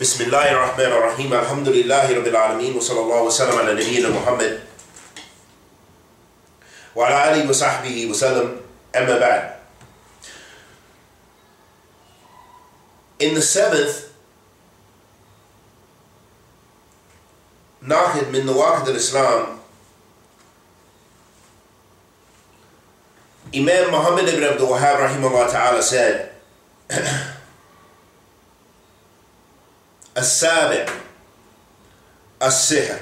بسم الله الرحمن الرحيم الحمد لله رب العالمين وصلى الله وسلم على نبينا محمد وعلى آله وصحبه وسلم أما بعد In the seventh ناقد من نواقد الإسلام Imam Muhammad ibn Abdul Wahhab rahimahullah ta'ala said السابع السحر.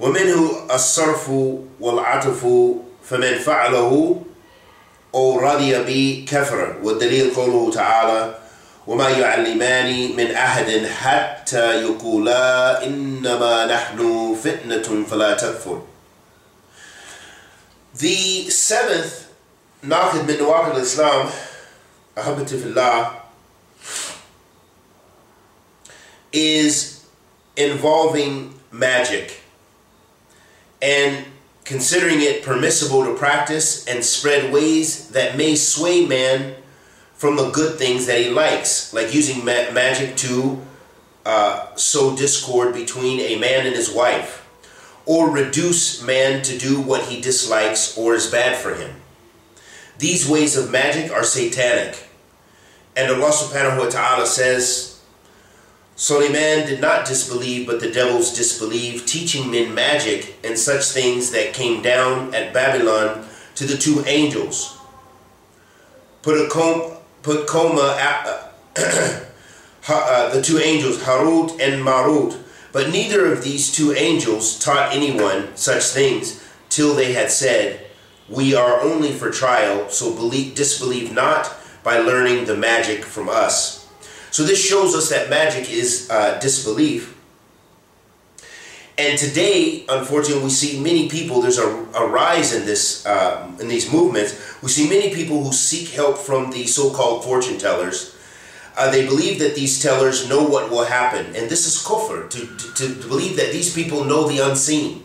ومنه الصرف والعطف فمن فعله أو رضي به كفر والدليل قوله تعالى وما يعلمان من أحد حتى يقولا إنما نحن فتنة فلا تكفر. The seventh ناقد من نواقض الإسلام أحبتي في الله is involving magic and considering it permissible to practice and spread ways that may sway man from the good things that he likes, like using ma- magic to uh, sow discord between a man and his wife, or reduce man to do what he dislikes or is bad for him. These ways of magic are satanic. And Allah subhanahu wa ta'ala says, Suleiman did not disbelieve, but the devils disbelieved, teaching men magic and such things that came down at Babylon to the two angels. Put a com- put coma uh, uh, the two angels Harut and Marut, but neither of these two angels taught anyone such things till they had said, "We are only for trial, so believe, disbelieve not by learning the magic from us." So this shows us that magic is uh, disbelief. And today, unfortunately, we see many people. There's a, a rise in this uh, in these movements. We see many people who seek help from the so-called fortune tellers. Uh, they believe that these tellers know what will happen, and this is kufr to, to, to believe that these people know the unseen.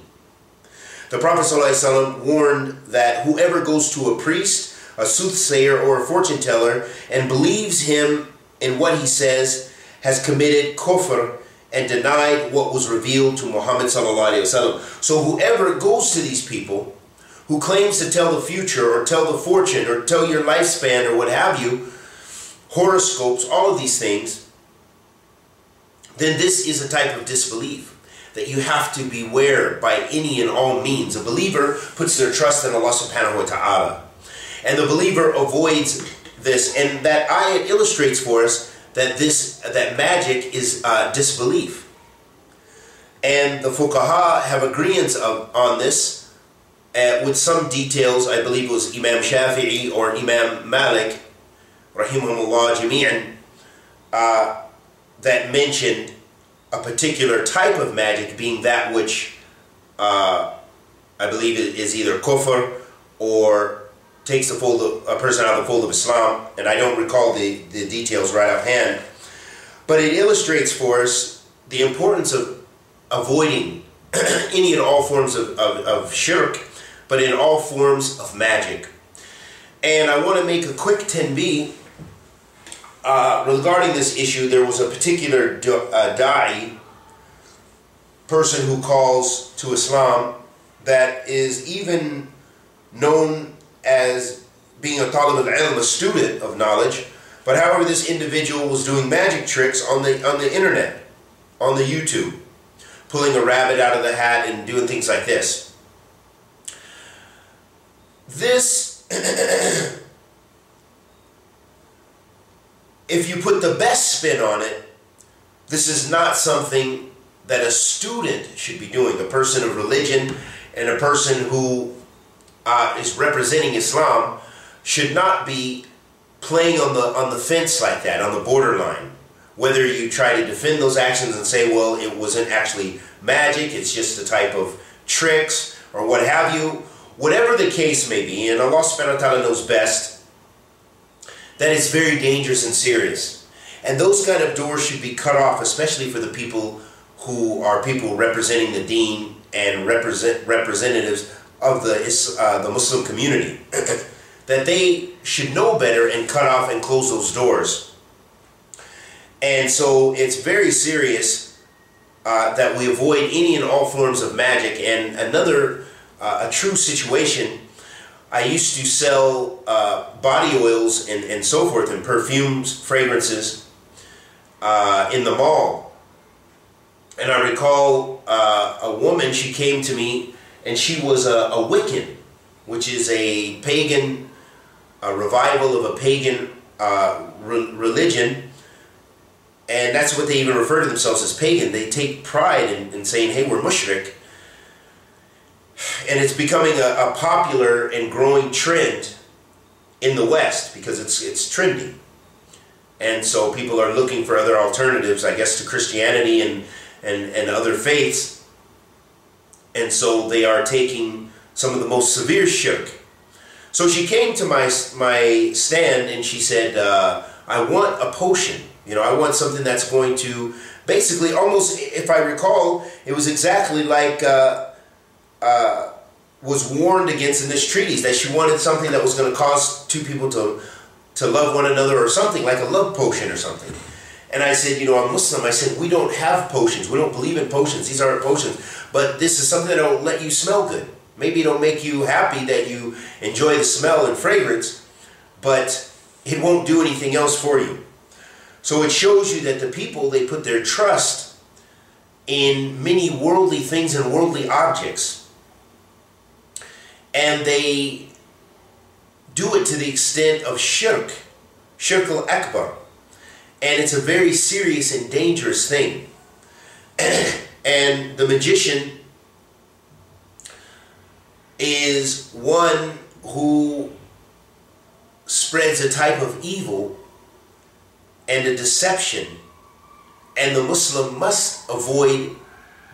The Prophet ﷺ warned that whoever goes to a priest, a soothsayer, or a fortune teller and believes him in what he says has committed kufr and denied what was revealed to Muhammad. So whoever goes to these people who claims to tell the future or tell the fortune or tell your lifespan or what have you, horoscopes, all of these things, then this is a type of disbelief that you have to beware by any and all means. A believer puts their trust in Allah subhanahu wa ta'ala. And the believer avoids this, and that ayat illustrates for us that this that magic is uh, disbelief. And the fuqaha have agreements on this uh, with some details. I believe it was Imam Shafi'i or Imam Malik, rahimahumullah jami'an, uh, that mentioned a particular type of magic being that which uh, I believe is either kufr or takes fold of, a person out of the fold of Islam, and I don't recall the, the details right offhand, but it illustrates for us the importance of avoiding any and all forms of, of, of shirk, but in all forms of magic. And I want to make a quick tanbeeh uh, regarding this issue. There was a particular uh, da'i, person who calls to Islam, that is even known as being a talib al-ilm, a student of knowledge, but however this individual was doing magic tricks on the on the internet, on the YouTube, pulling a rabbit out of the hat and doing things like this. This if you put the best spin on it, this is not something that a student should be doing, a person of religion and a person who uh, is representing Islam should not be playing on the on the fence like that, on the borderline. Whether you try to defend those actions and say, well, it wasn't actually magic, it's just a type of tricks or what have you, whatever the case may be, and Allah subhanahu wa ta'ala knows best, that is very dangerous and serious. And those kind of doors should be cut off, especially for the people who are people representing the deen and represent representatives of the uh, the Muslim community that they should know better and cut off and close those doors. And so it's very serious uh, that we avoid any and all forms of magic. And another, uh, a true situation, I used to sell uh, body oils and, and so forth, and perfumes, fragrances uh, in the mall. And I recall uh, a woman, she came to me, and she was a, a Wiccan, which is a pagan, a revival of a pagan uh, re- religion and that's what they even refer to themselves as pagan. They take pride in, in saying, hey, we're mushrik. And it's becoming a, a, popular and growing trend in the West because it's, it's trendy. And so people are looking for other alternatives, I guess, to Christianity and, and, and other faiths. And so they are taking some of the most severe shirk. So she came to my, my stand and she said, uh, I want a potion you know, I want something that's going to basically almost, if I recall, it was exactly like uh, uh, was warned against in this treatise that she wanted something that was going to cause two people to to love one another or something like a love potion or something. And I said, you know, I'm Muslim. I said, we don't have potions. We don't believe in potions. These aren't potions. But this is something that'll let you smell good. Maybe it'll make you happy that you enjoy the smell and fragrance, but it won't do anything else for you. So it shows you that the people, they put their trust in many worldly things and worldly objects. And they do it to the extent of shirk, shirk al-akbar. And it's a very serious and dangerous thing. and the magician is one who spreads a type of evil and a deception. And the Muslim must avoid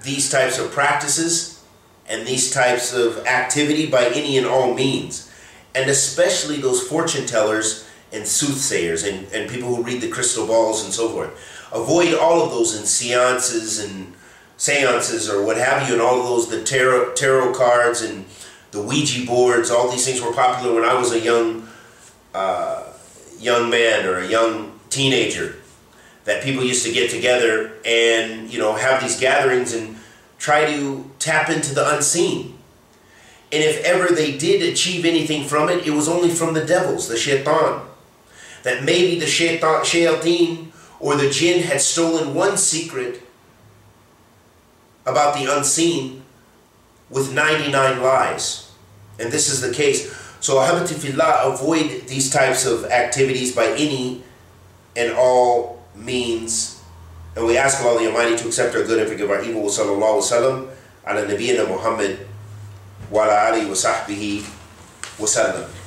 these types of practices and these types of activity by any and all means. And especially those fortune tellers and soothsayers and, and people who read the crystal balls and so forth. Avoid all of those in seances and seances or what have you, and all of those, the tarot, tarot cards and the Ouija boards, all these things were popular when I was a young, uh, young man or a young teenager that people used to get together and you know have these gatherings and try to tap into the unseen. And if ever they did achieve anything from it, it was only from the devils, the shaitan. That maybe the shaitan, or the jinn had stolen one secret about the unseen with 99 lies. And this is the case. So, Ahibbati avoid these types of activities by any and all means. And we ask Allah the Almighty to accept our good and forgive our evil. Sallallahu wasallam ala nabiyyina Muhammad wa ala alihi wa sahbihi wa sallam.